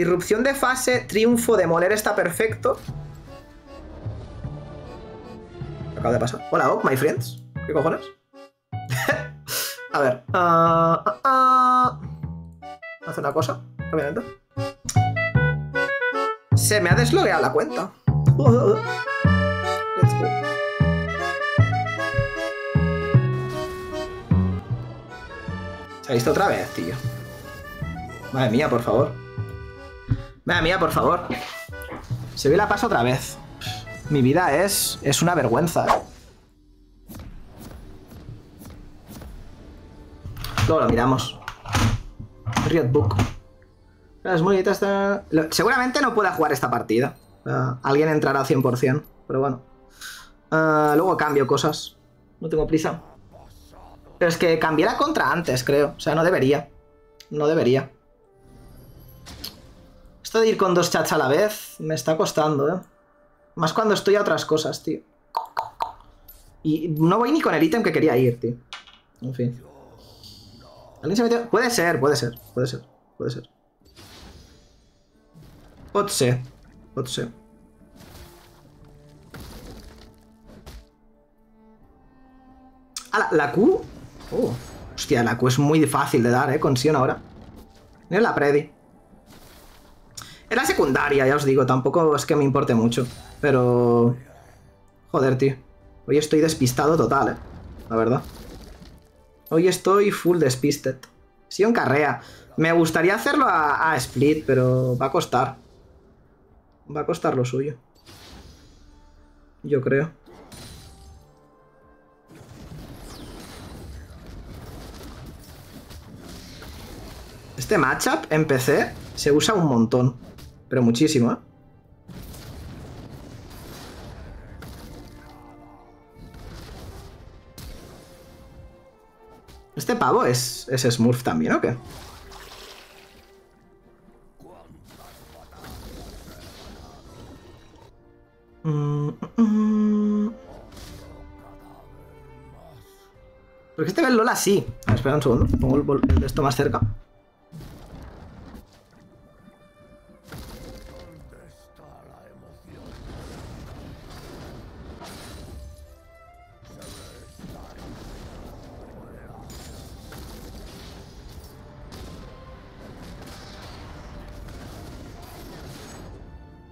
Irrupción de fase, triunfo de Moler está perfecto. Acaba de pasar. Hola, Oak, my friends. ¿Qué cojones? A ver. ah, ah, ah. Hace una cosa, obviamente. Se me ha deslogueado la cuenta. Se ha visto otra vez, tío. Madre mía, por favor. Madre mía, por favor. Se ve la pasa otra vez. Mi vida es, es una vergüenza. Luego lo miramos. Riot Book. Es muy bonita esta... lo- Seguramente no pueda jugar esta partida. Ah, alguien entrará 100%, pero bueno. Ah, luego cambio cosas. No tengo prisa. Pero es que cambié la contra antes, creo. O sea, no debería. No debería. Esto de ir con dos chats a la vez me está costando, ¿eh? Más cuando estoy a otras cosas, tío. Y no voy ni con el ítem que quería ir, tío. En fin. ¿Alguien se metió? Puede ser, puede ser, puede ser, puede ser. Pot ser, pot ser. Ah, la, la Q. Oh, hostia, la Q es muy fácil de dar, eh, con Sion ahora. Mira la Predi. Era secundaria, ya os digo, tampoco es que me importe mucho. Pero. Joder, tío. Hoy estoy despistado total, eh. La verdad. Hoy estoy full despisted. Sion carrea. Me gustaría hacerlo a, a Split, pero va a costar. Va a costar lo suyo. Yo creo. Este matchup en PC se usa un montón. Pero muchísimo, ¿eh? ¿Este pavo es, es Smurf también o qué? Mm, mm. ¿Por qué este ve el Lola ver, espera un segundo. Pongo el, el esto más cerca.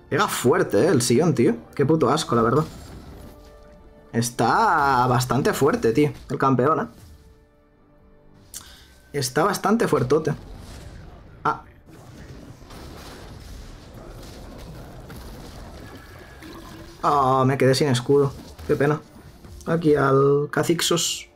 Pega fuerte, ¿eh? El sillón, tío. Qué puto asco, la verdad. Está bastante fuerte, tío. El campeón, ¿eh? Está bastante fuertote. Ah. Ah, me quedé sin escudo. Qué pena. Aquí al Cacixos.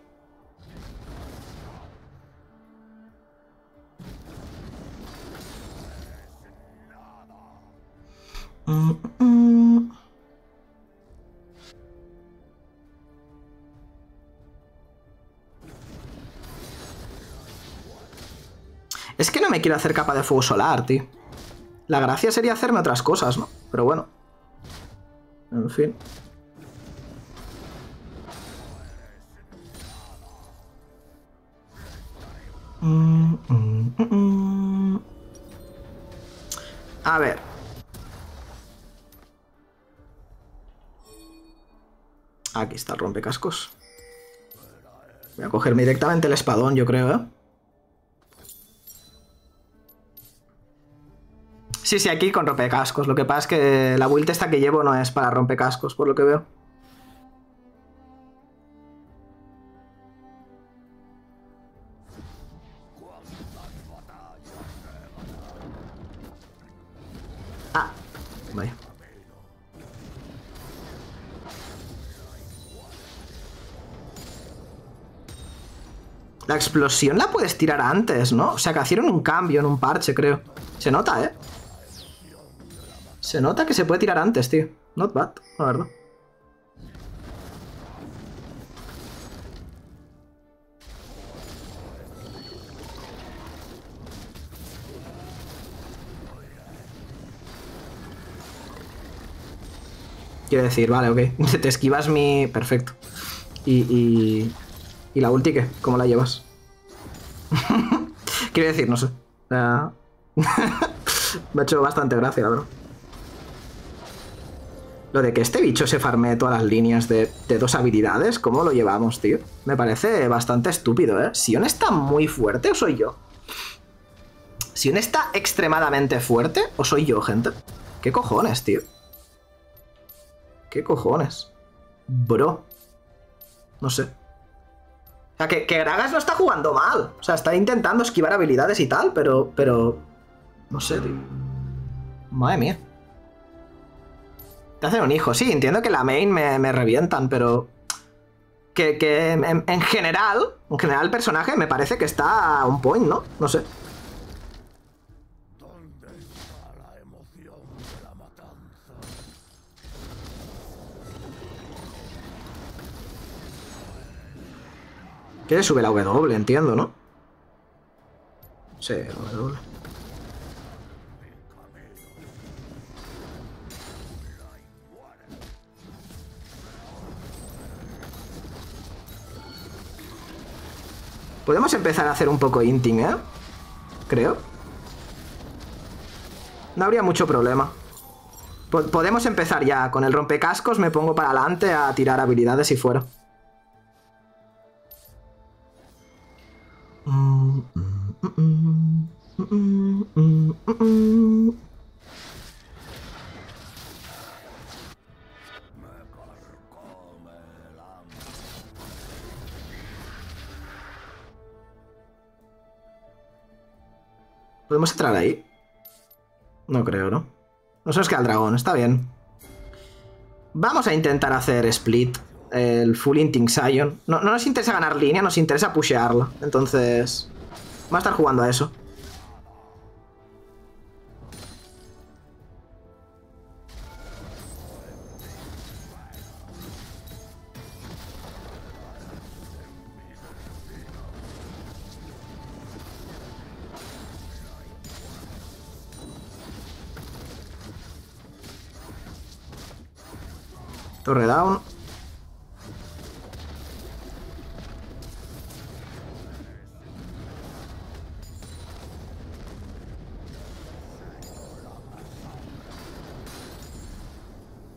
Quiero hacer capa de fuego solar, tío. La gracia sería hacerme otras cosas, ¿no? Pero bueno. En fin. A ver. Aquí está el rompecascos. Voy a cogerme directamente el espadón, yo creo, ¿eh? Sí, sí, aquí con rompecascos. Lo que pasa es que la build esta que llevo no es para rompecascos, por lo que veo. Ah, vaya. La explosión la puedes tirar antes, ¿no? O sea, que hicieron un cambio en un parche, creo. Se nota, ¿eh? Se nota que se puede tirar antes, tío. Not bad, la verdad. Quiero decir, vale, ok. Te esquivas mi... Perfecto. Y, y... ¿Y la ulti qué? ¿Cómo la llevas? Quiero decir, no sé. Me ha hecho bastante gracia, la verdad. Lo de que este bicho se farmee todas las líneas de, de, dos habilidades, ¿cómo lo llevamos, tío? Me parece bastante estúpido, ¿eh? ¿Sion está muy fuerte o soy yo? ¿Sion está extremadamente fuerte o soy yo, gente? ¿Qué cojones, tío? ¿Qué cojones? Bro. No sé. O sea, que, que Gragas no está jugando mal. O sea, está intentando esquivar habilidades y tal, pero... pero... No sé, tío. Madre mía. Te hacen un hijo. Sí, entiendo que la main me, me revientan, pero... Que, que en, en, general, en general el personaje me parece que está a un point, ¿no? No sé. Que sube la W, entiendo, ¿no? Sí, la W. Podemos empezar a hacer un poco inting, ¿eh? Creo. No habría mucho problema. Podemos empezar ya. Con el rompecascos me pongo para adelante a tirar habilidades y fuera. ¿Podemos entrar ahí? No creo, ¿no? No se nos queda el dragón, está bien. Vamos a intentar hacer split el full inting Sion. No, no, nos interesa ganar línea, nos interesa pushearla. Entonces, va a estar jugando a eso.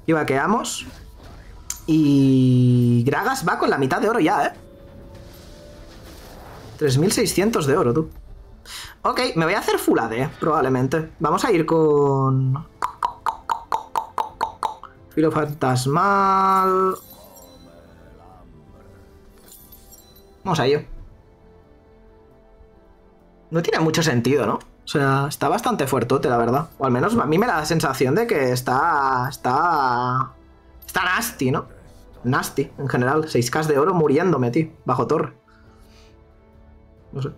Y vaqueamos. Y Gragas va con la mitad de oro ya, ¿eh? 3.600 de oro, tú. Ok, me voy a hacer full AD, probablemente. Vamos a ir con... Filo fantasmal... Vamos a ello. No tiene mucho sentido, ¿no? O sea, está bastante fuertote, la verdad. O al menos a mí me da la sensación de que está... Está... Está nasty, ¿no? Nasty, en general. 6k de oro muriéndome, tío. Bajo torre. No sé.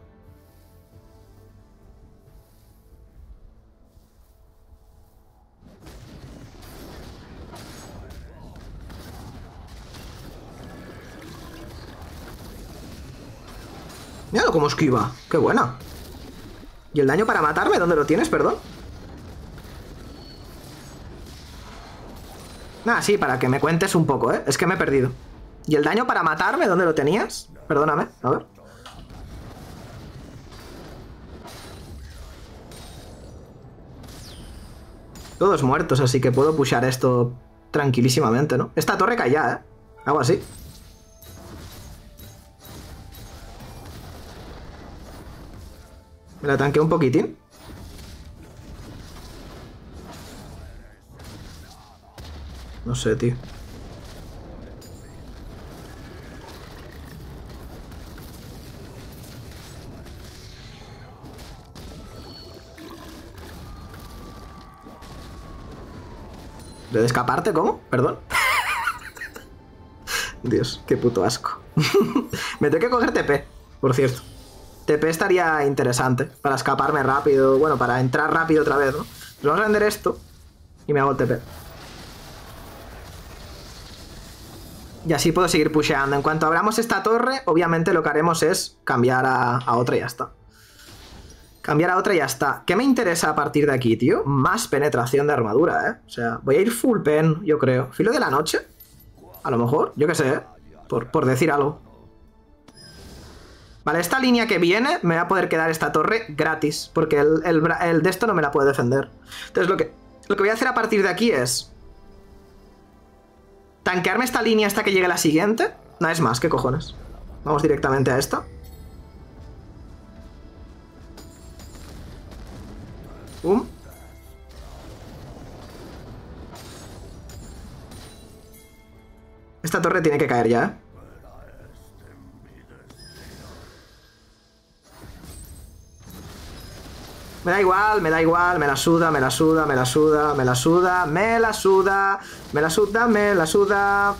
Míralo cómo esquiva. Qué buena. ¿Y el daño para matarme? ¿Dónde lo tienes, perdón? Nada, sí, para que me cuentes un poco, ¿eh? Es que me he perdido. ¿Y el daño para matarme? ¿Dónde lo tenías? Perdóname, a ver. Todos muertos, así que puedo pushar esto tranquilísimamente, ¿no? Esta torre cae ya, ¿eh? Algo así. La tanqueo un poquitín. No sé, tío. ¿De escaparte? ¿Cómo? Perdón. Dios, qué puto asco. Me tengo que coger TP, por cierto. TP estaría interesante para escaparme rápido, bueno, para entrar rápido otra vez, ¿no? Pues vamos a vender esto y me hago el TP. Y así puedo seguir pusheando. En cuanto abramos esta torre, obviamente lo que haremos es cambiar a, a otra y ya está. Cambiar a otra y ya está. ¿Qué me interesa a partir de aquí, tío? Más penetración de armadura, ¿eh? O sea, voy a ir full pen, yo creo. ¿Filo de la noche? A lo mejor, yo qué sé, ¿eh? por, por decir algo. Vale, esta línea que viene me va a poder quedar esta torre gratis, porque el, el de esto no me la puede defender. Entonces lo que, lo que voy a hacer a partir de aquí es... Tanquearme esta línea hasta que llegue la siguiente. No es más, ¿qué cojones? Vamos directamente a esta. Pum. Esta torre tiene que caer ya, ¿eh? Me da igual, me da igual, me la suda, me la suda, me la suda, me la suda, me la suda, me la suda, me la suda.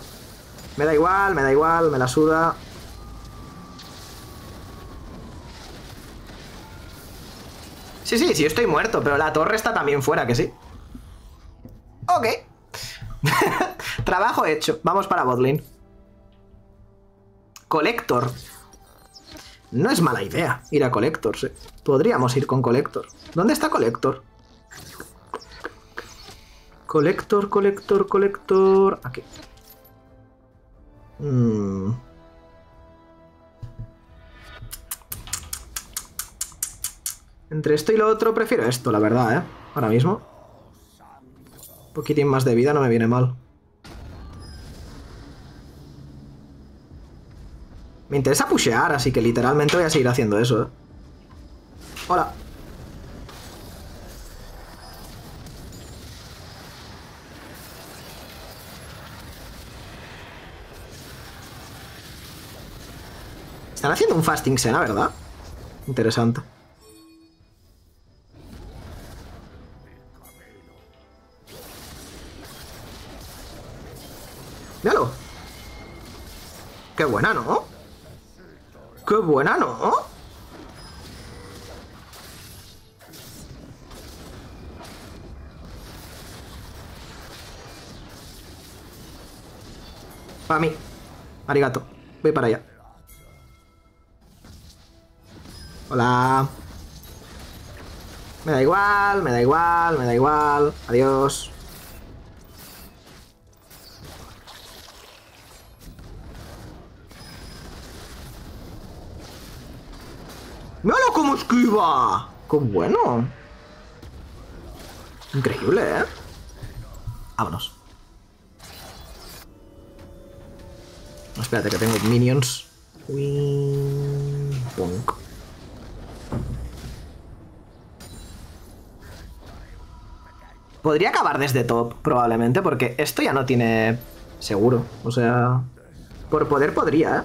Me da igual, me da igual, me la suda. Sí, sí, sí, estoy muerto, pero la torre está también fuera, que sí. Ok. Trabajo hecho. Vamos para Botlin. Collector. No es mala idea ir a Collector, sí. Podríamos ir con Collector. ¿Dónde está Collector? Collector, Collector, Collector... Aquí. Mm. Entre esto y lo otro prefiero esto, la verdad, ¿eh? Ahora mismo. Un poquitín más de vida no me viene mal. Me interesa pushear, así que literalmente voy a seguir haciendo eso, ¿eh? Hola. Están haciendo un fasting sena, ¿verdad? Interesante. Míralo. Qué buena, ¿no? Qué buena, ¿no? Para mí. Arigato. Voy para allá. Hola. Me da igual, me da igual, me da igual. Adiós. ¡Míralo cómo esquiva! ¡Qué bueno! Increíble, ¿eh? Vámonos. espérate, que tengo minions. Podría acabar desde top, probablemente, porque esto ya no tiene seguro. O sea, por poder podría, ¿eh?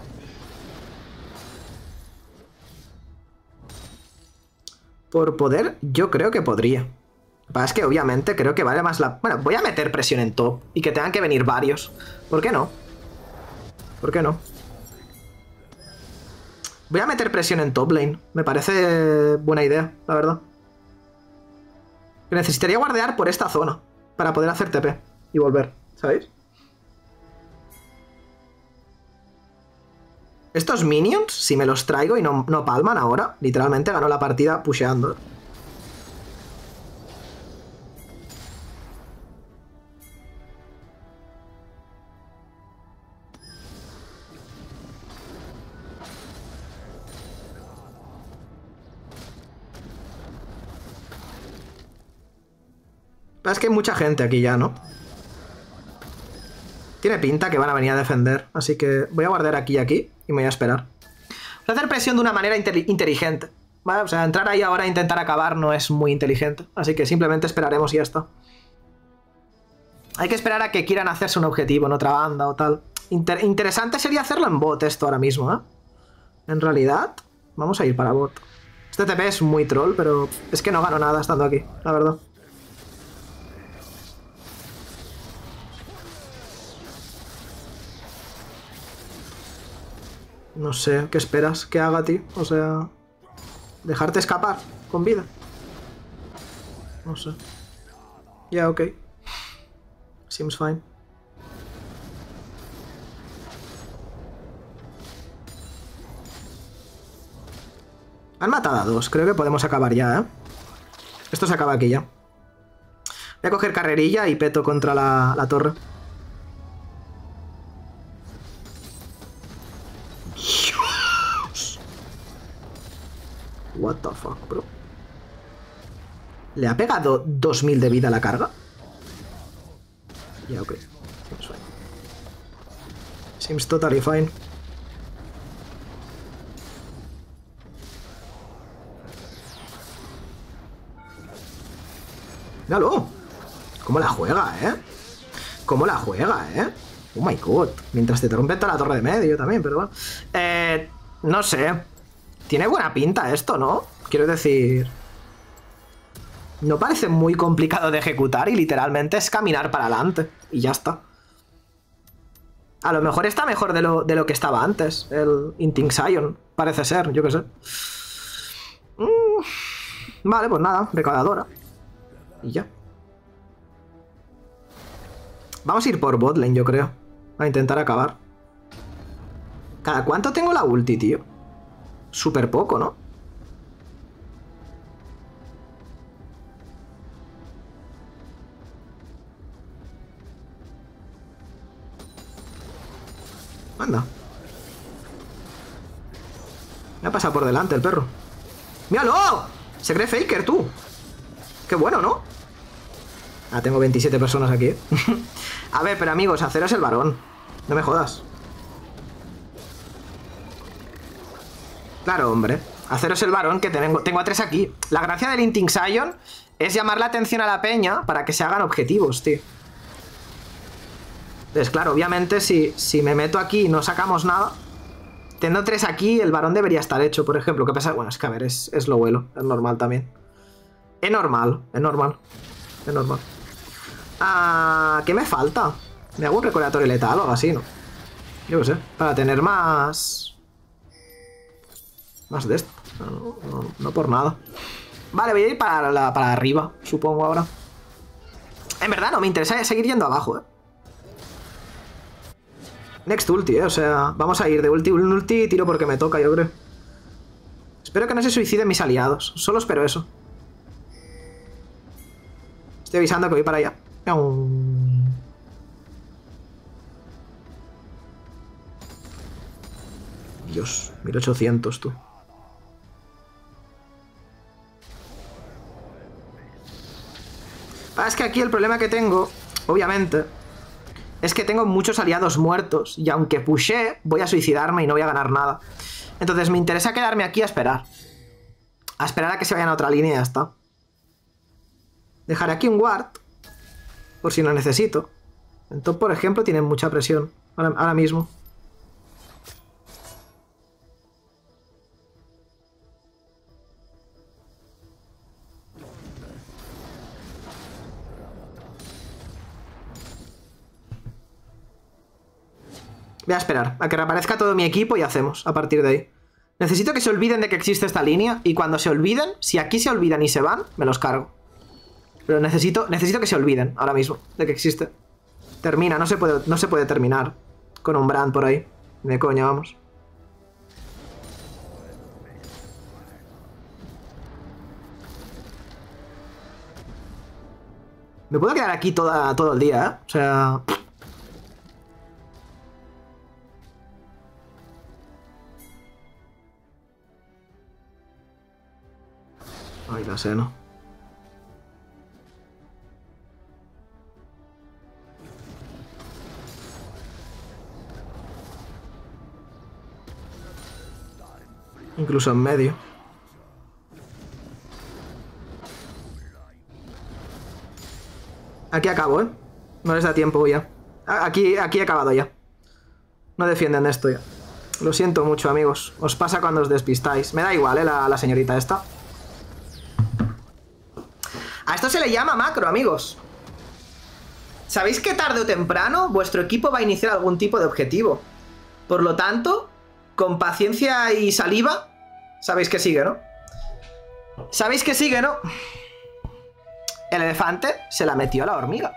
Por poder, yo creo que podría. Lo que es que obviamente creo que vale más la... Bueno, voy a meter presión en top y que tengan que venir varios. ¿Por qué no? ¿Por qué no? Voy a meter presión en top lane. Me parece buena idea, la verdad. Necesitaría guardear por esta zona para poder hacer TP y volver, ¿sabéis? Estos minions, si me los traigo y no, no palman ahora, literalmente ganó la partida pusheando. Es que hay mucha gente aquí ya, ¿no? Tiene pinta que van a venir a defender, así que voy a guardar aquí y aquí y me voy a esperar. Voy a hacer presión de una manera inteligente. ¿vale? O sea, entrar ahí ahora e intentar acabar no es muy inteligente, así que simplemente esperaremos y ya está. Hay que esperar a que quieran hacerse un objetivo en otra banda o tal. interesante sería hacerlo en bot esto ahora mismo, ¿eh? En realidad, vamos a ir para bot. Este TP es muy troll, pero es que no gano nada estando aquí, la verdad. No sé, ¿qué esperas que haga, tío? O sea... Dejarte escapar con vida. No sé. Ya, ok. Seems fine. Han matado a dos. Creo que podemos acabar ya, ¿eh? Esto se acaba aquí ya. Voy a coger carrerilla y peto contra la torre. What the fuck, bro. ¿Le ha pegado 2000 de vida a la carga? Ya, ok. Seems totally fine. Míralo. ¿Cómo la juega, eh? ¿Cómo la juega, eh? Oh my god. Mientras te rompe toda la torre de medio también, pero bueno. Eh, no sé. Tiene buena pinta esto, ¿no? Quiero decir... No parece muy complicado de ejecutar y literalmente es caminar para adelante. Y ya está. A lo mejor está mejor de lo, de lo que estaba antes. El Inting Sion. Parece ser, yo qué sé. Mm, vale, pues nada. Recaudadora. Y ya. Vamos a ir por botlane, yo creo. A intentar acabar. ¿Cada cuánto tengo la ulti, tío? Súper poco, ¿no? Anda. Me ha pasado por delante el perro. ¡Míralo! Se cree Faker, tú. Qué bueno, ¿no? Ah, tengo 27 personas aquí. ¿eh? a ver, pero amigos, Acero es el varón. No me jodas. Claro, hombre. Acero es el varón que tengo, tengo a tres aquí. La gracia del Inting Sion es llamar la atención a la peña para que se hagan objetivos, tío. Entonces, claro, obviamente si, si me meto aquí y no sacamos nada, teniendo tres aquí, el varón debería estar hecho, por ejemplo. ¿Qué pasa? Bueno, es que a ver, es, es lo vuelo. Es normal también. Es normal, es normal. Es normal. Ah, ¿Qué me falta? Me hago un recordatorio letal o algo así, ¿no? Yo qué sé. Para tener más... Más de esto. No, por nada. Vale, voy a ir para, para arriba, supongo ahora. En verdad no me interesa seguir yendo abajo, ¿eh? Next ulti, ¿eh? O sea, vamos a ir de ulti, un ulti tiro porque me toca, yo creo. Espero que no se suiciden mis aliados. Solo espero eso. Estoy avisando que voy para allá. Dios, 1800 tú. Aquí el problema que tengo, obviamente, es que tengo muchos aliados muertos y aunque pushé, voy a suicidarme y no voy a ganar nada. Entonces me interesa quedarme aquí a esperar. A esperar a que se vayan a otra línea y ya está. Dejaré aquí un ward por si lo necesito. En top, por ejemplo, tienen mucha presión ahora, mismo. Voy a esperar a que reaparezca todo mi equipo y hacemos a partir de ahí. Necesito que se olviden de que existe esta línea y cuando se olviden, si aquí se olvidan y se van, me los cargo. Pero necesito, necesito que se olviden ahora mismo de que existe. Termina, no se puede, no se puede terminar con un brand por ahí. De coña, vamos. Me puedo quedar aquí toda, todo el día, ¿eh? O sea... Ay, la sé, ¿no? Incluso en medio. Aquí acabo, ¿eh? No les da tiempo ya. Aquí, aquí he acabado ya. No defienden esto ya. Lo siento mucho, amigos. Os pasa cuando os despistáis. Me da igual, ¿eh? La señorita esta. Esto se le llama macro, amigos. ¿Sabéis que tarde o temprano vuestro equipo va a iniciar algún tipo de objetivo? Por lo tanto, con paciencia y saliva, sabéis que sigue, ¿no? Sabéis que sigue, ¿no? El elefante se la metió a la hormiga.